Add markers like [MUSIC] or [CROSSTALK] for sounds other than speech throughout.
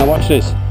Now watch this.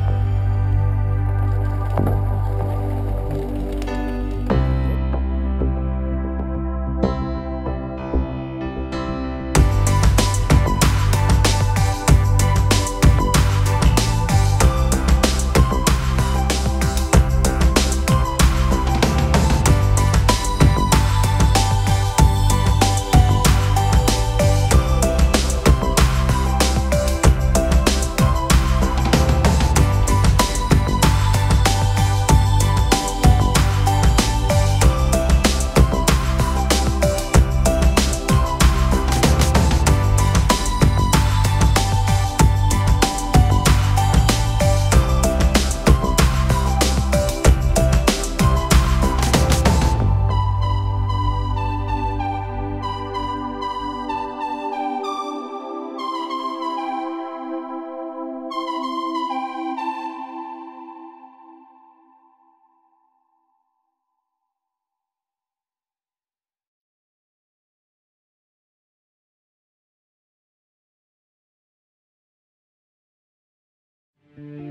Mm-hmm.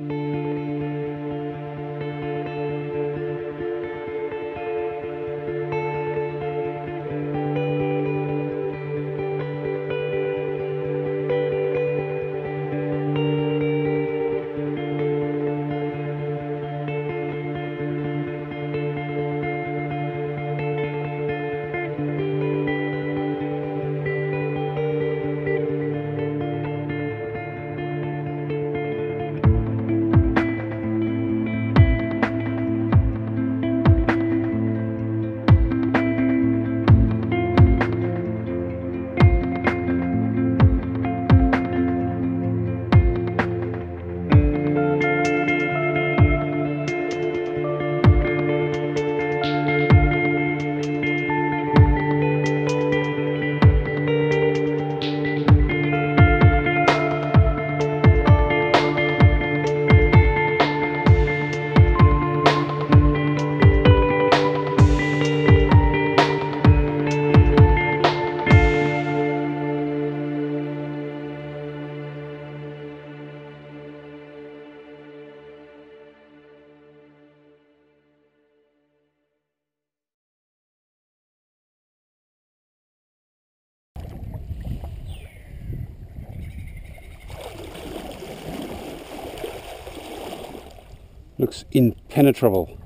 Looks impenetrable.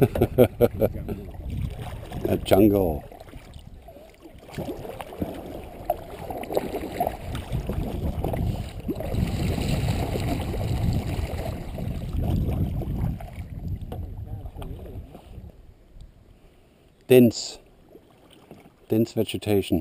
[LAUGHS] A jungle. Dense, dense vegetation.